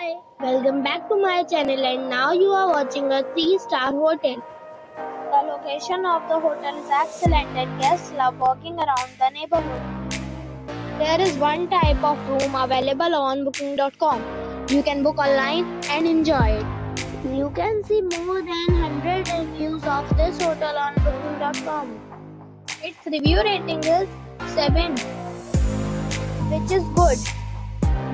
Hi, welcome back to my channel and now you are watching a 3-star hotel. The location of the hotel is excellent and guests love walking around the neighborhood. There is one type of room available on booking.com. You can book online and enjoy it. You can see more than 100 reviews of this hotel on booking.com. Its review rating is 7, which is good.